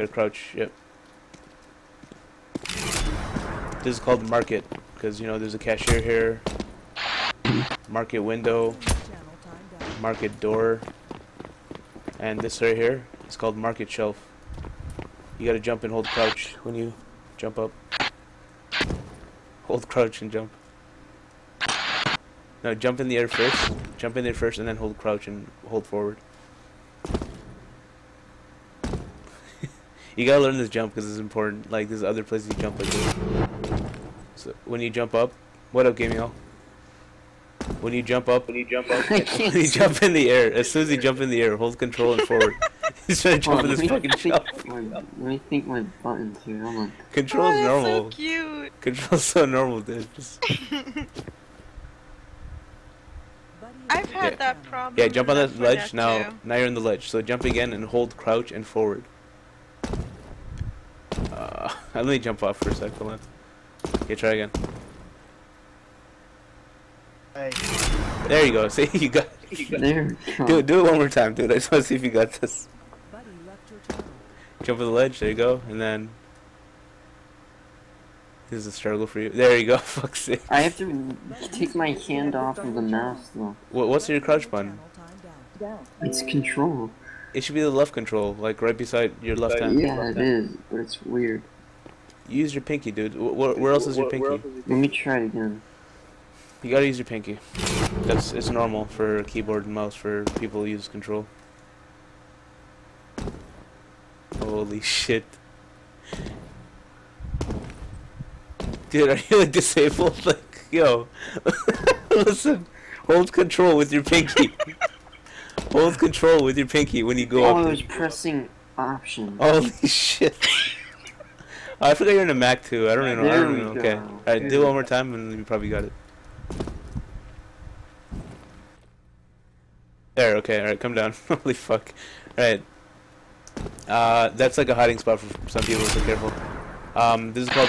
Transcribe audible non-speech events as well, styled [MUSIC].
gotta crouch. Yep. This is called the market because you know there's a cashier here. Market window, market door, and this right here is called market shelf. You gotta jump and hold crouch when you jump up. Hold crouch and jump. No, jump in the air first. Jump in there first and then hold crouch and hold forward. You gotta learn this jump because it's important. Like, there's other places you jump like this. So, when you jump up, what up, Gaming All? When you jump up, when you jump up, [LAUGHS] I when you jump in the air, as soon as you jump in the air, hold control and forward. He's trying to jump Hold in on, this let me fucking think shelf. my- Let me think my buttons here. Hold on. Control's oh, that's normal. so cute. Control's so normal, dude. Just [LAUGHS] I've had Yeah. that problem. yeah, jump on that ledge. Now, too. now you're in the ledge. So jump again and hold crouch and forward. [LAUGHS] Let me jump off for a sec. Hold on. Okay, try again. Hey, There you go. [LAUGHS] See, you got. There we go. Do it. Do it one more time, dude. I just want to see if you got this. Jump on the ledge. There you go. And then. This is a struggle for you. There you go. [LAUGHS] Fuck's sake. I have to take my hand off of the mouse though. What, what's your crouch button? It's control. It should be the left control, like right beside your left hand. Yeah, it is, but it's weird. Use your pinky, dude. Wh- wh- where else is your pinky? Let me try it again. You gotta use your pinky. That's it's normal for keyboard and mouse for people who use control. Holy shit. Dude, are you like disabled? [LAUGHS] Like, yo. [LAUGHS] Listen, hold control with your pinky. [LAUGHS] hold control with your pinky when you go Oh, up. I was pressing option. Holy shit. I forgot you're in a Mac too. I don't even know. I don't we know. Okay. Alright, do it one more time and you probably got it. There, okay, alright, come down. [LAUGHS] Holy fuck. Alright. Uh, that's like a hiding spot for some people, so careful. Um, this is called